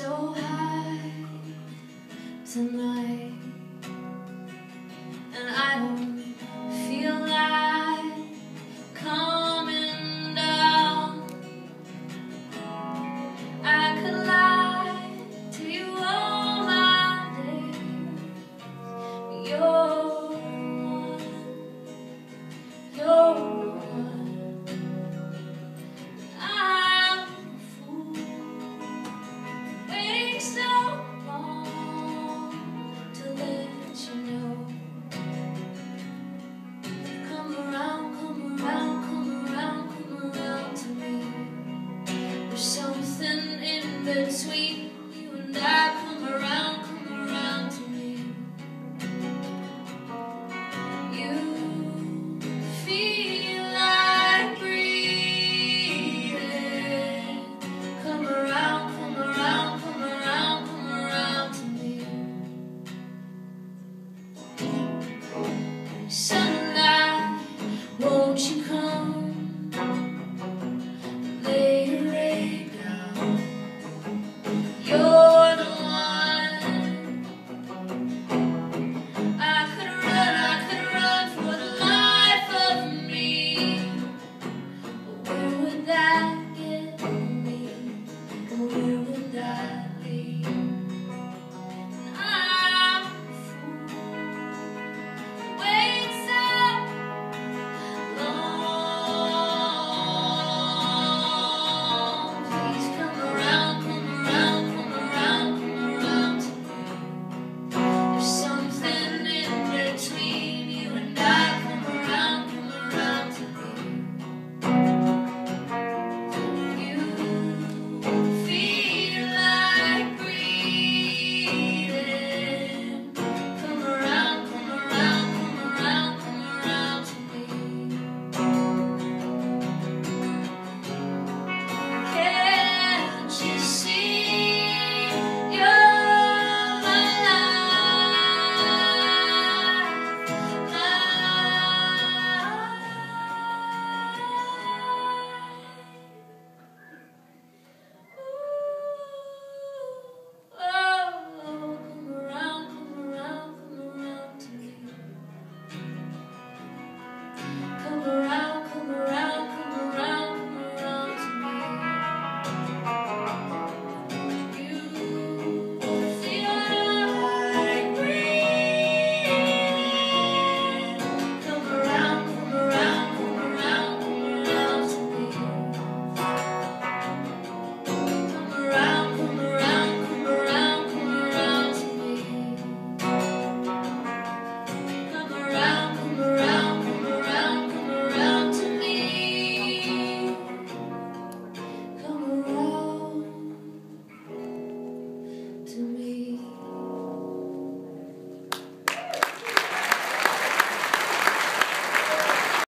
so high tonight. sweet